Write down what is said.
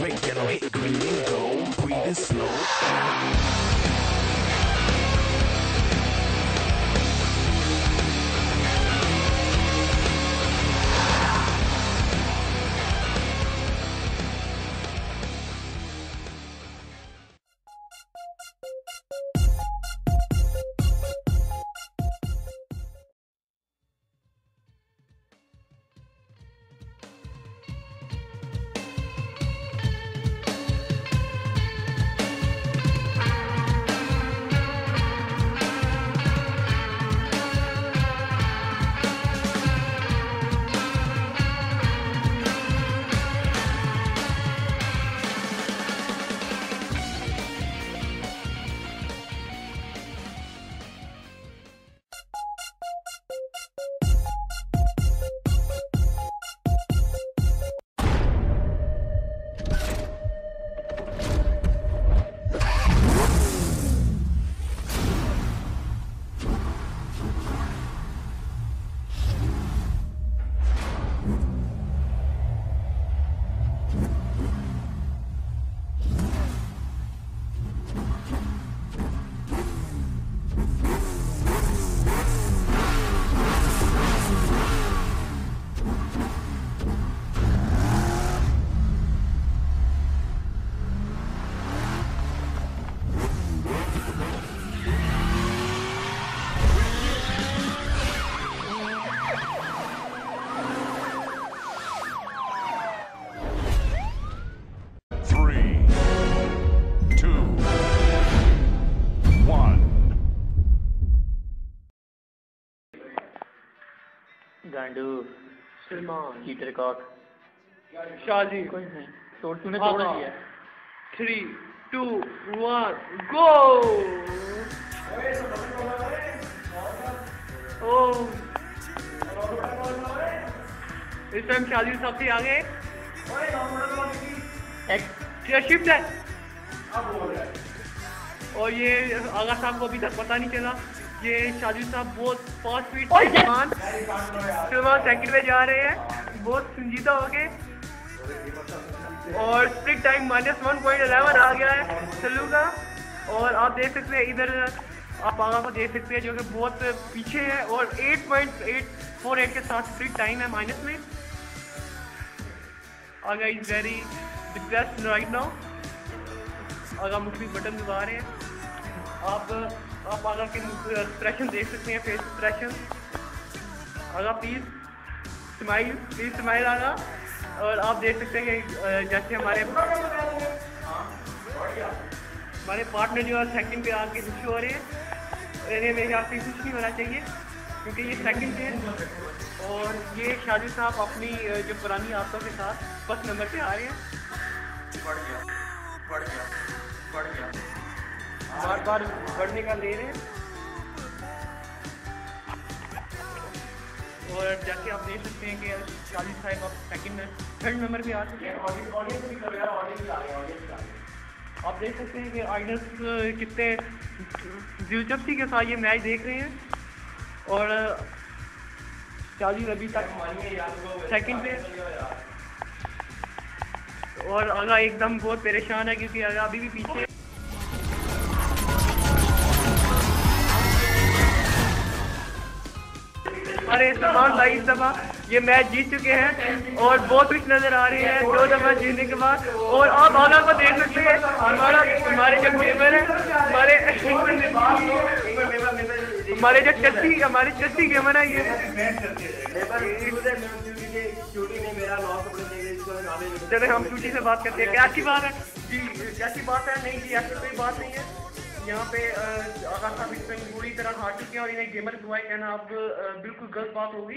Regular hit green and gold, breathing slow. गांडू Salman. Cheater cock Shaji कोई नहीं। तोड़ तूने हाँ, तोड़ हाँ। दिया। थ्री टू वन गो ओ इस टाइम शादी साहब से आगे। एक क्या शिफ्ट है। और ये आगा साहब को अभी तक पता नहीं चला। ये शादी साहब बहुत पाँच फीट सलमान सलमान सेकंड में जा रहे हैं। बहुत संजीदा हो गए। और split time minus one point eleven आ गया है सल्लू का। और आप देख सकते हैं इधर आप आगा को देख सकते हैं जो कि बहुत पीछे है और eight point eight four eight के साथ स्प्लिट टाइम है माइनस में। Agha is very depressed right now Agha मुख्तलिफ़ बटन दबा रहे हैं। आप आप आगा के एक्सप्रेशन देख सकते हैं face expression Agha please smile please smile Agha. और आप देख सकते हैं कि जैसे हमारे हमारे पार्टनर जो है सेकंड पे आके खुश हो रहे हैं। इन्हें मेरे ख्याल से खुश नहीं होना चाहिए, क्योंकि ये सेकंड पे और ये शादी साहब अपनी जो पुरानी आदतों के साथ फ़र्स्ट नंबर पे आ रहे हैं। बार बार बढ़ने का ले रहे हैं। और जैसे आप देख सकते हैं कि शादी साहब अब सेकंड थर्ड नंबर पे आ चुके हैं। ऑडियंस ऑडियंस भी कर रहा है आप देख सकते हैं कि आइडल्स कितने दिलचस्पी के साथ ये मैच देख रहे हैं। और शादी अभी तक सेकंड पे। और आगा एकदम बहुत परेशान है क्योंकि आगा अभी भी पीछे अरे सलमान भाई इस दफ़ा ये मैच जीत चुके हैं और बहुत खुश नज़र आ रहे हैं दो दफ़ा जीतने के बाद। और आप आगा को देख सकते हैं, हमारा हमारे जो गेमर है, हमारे हमारे जो चस्सी हमारे चस्सी गेमर है ये। चले हम छुट्टी से बात करते हैं। क्या अच्छी बात है? कैसी बात है, नहीं जी, ऐसी कोई बात नहीं है। यहाँ पे अगर आप इस पूरी तरह हार चुके हैं और इन्हें गेमर बुआई कहना आप बिल्कुल गलत बात होगी।